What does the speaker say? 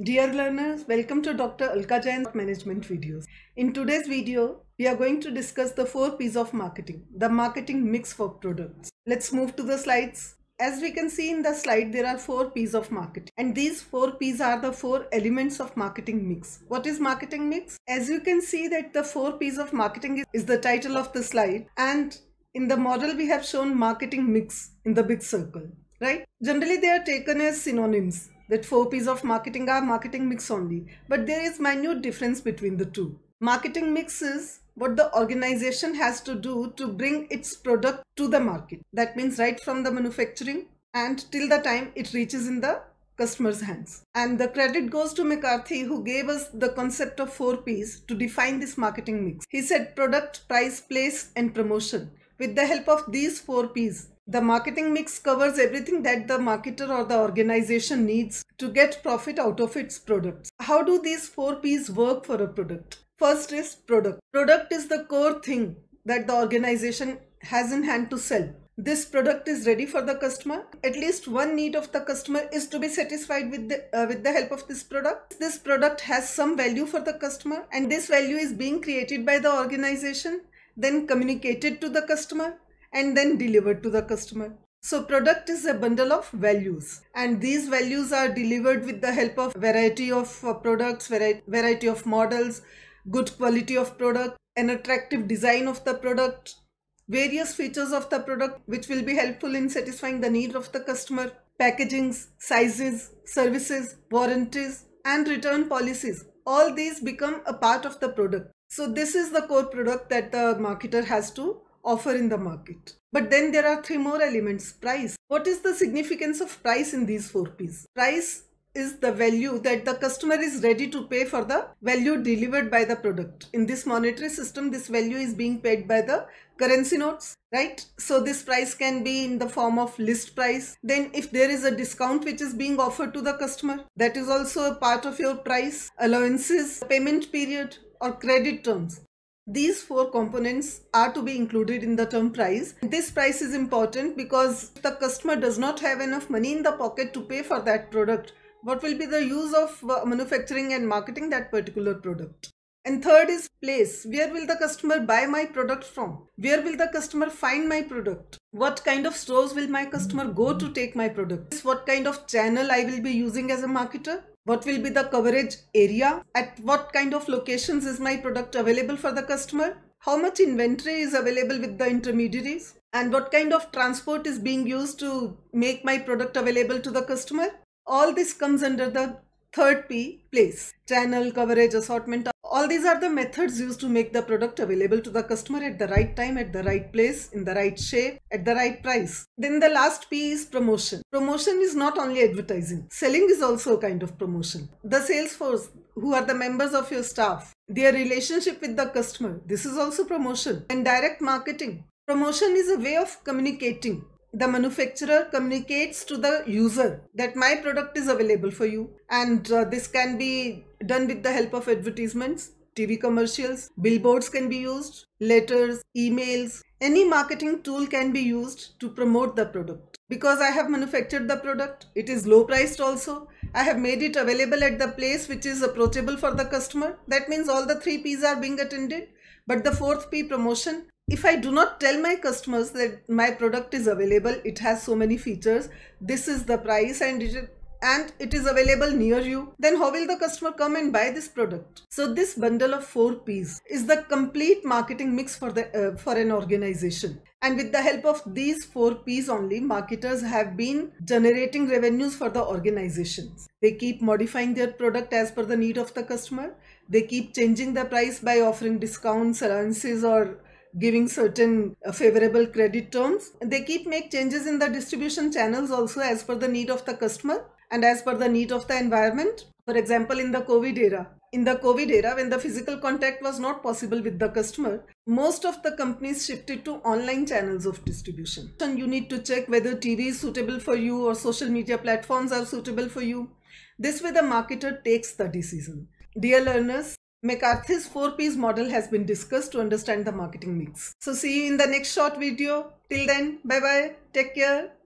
Dear learners, welcome to Dr. Alka Jain's management videos. In today's video, we are going to discuss the four P's of marketing, the marketing mix for products. Let's move to the slides. As we can see in the slide, there are four P's of marketing and these four P's are the four elements of marketing mix. What is marketing mix? As you can see that the four P's of marketing is, is the title of the slide and in the model we have shown marketing mix in the big circle, right? Generally they are taken as synonyms that four P's of marketing are marketing mix only. But there is minute difference between the two. Marketing mix is what the organization has to do to bring its product to the market. That means right from the manufacturing and till the time it reaches in the customer's hands. And the credit goes to McCarthy who gave us the concept of 4 P's to define this marketing mix. He said product, price, place and promotion. With the help of these 4 P's, the marketing mix covers everything that the marketer or the organization needs to get profit out of its products. How do these four P's work for a product? First is product. Product is the core thing that the organization has in hand to sell. This product is ready for the customer. At least one need of the customer is to be satisfied with the, uh, with the help of this product. This product has some value for the customer and this value is being created by the organization, then communicated to the customer and then delivered to the customer. So product is a bundle of values and these values are delivered with the help of variety of uh, products, variety of models, good quality of product, an attractive design of the product, various features of the product which will be helpful in satisfying the need of the customer, packagings, sizes, services, warranties and return policies. All these become a part of the product. So this is the core product that the marketer has to offer in the market. But then there are three more elements. Price. What is the significance of price in these four P's? Price is the value that the customer is ready to pay for the value delivered by the product. In this monetary system, this value is being paid by the currency notes, right? So this price can be in the form of list price. Then if there is a discount which is being offered to the customer, that is also a part of your price. Allowances, payment period or credit terms. These four components are to be included in the term price. This price is important because the customer does not have enough money in the pocket to pay for that product. What will be the use of uh, manufacturing and marketing that particular product? And third is place. Where will the customer buy my product from? Where will the customer find my product? What kind of stores will my customer go to take my product? What kind of channel I will be using as a marketer? What will be the coverage area? At what kind of locations is my product available for the customer? How much inventory is available with the intermediaries? And what kind of transport is being used to make my product available to the customer? All this comes under the third p place channel coverage assortment all these are the methods used to make the product available to the customer at the right time, at the right place, in the right shape, at the right price. Then the last P is promotion. Promotion is not only advertising. Selling is also a kind of promotion. The sales force, who are the members of your staff, their relationship with the customer, this is also promotion. And direct marketing. Promotion is a way of communicating the manufacturer communicates to the user that my product is available for you and uh, this can be done with the help of advertisements TV commercials, billboards can be used, letters, emails, any marketing tool can be used to promote the product. Because I have manufactured the product, it is low priced also. I have made it available at the place which is approachable for the customer. That means all the three P's are being attended. But the fourth P promotion, if I do not tell my customers that my product is available, it has so many features, this is the price and it, and it is available near you, then how will the customer come and buy this product? So this bundle of 4 P's is the complete marketing mix for, the, uh, for an organization. And with the help of these 4 P's only, marketers have been generating revenues for the organizations. They keep modifying their product as per the need of the customer. They keep changing the price by offering discounts, allowances or giving certain uh, favorable credit terms. They keep make changes in the distribution channels also as per the need of the customer and as per the need of the environment. For example, in the COVID era, in the COVID era, when the physical contact was not possible with the customer, most of the companies shifted to online channels of distribution. And you need to check whether TV is suitable for you or social media platforms are suitable for you. This way the marketer takes the decision. Dear learners, McCarthy's four-P's model has been discussed to understand the marketing mix. So see you in the next short video. Till then, bye bye. Take care.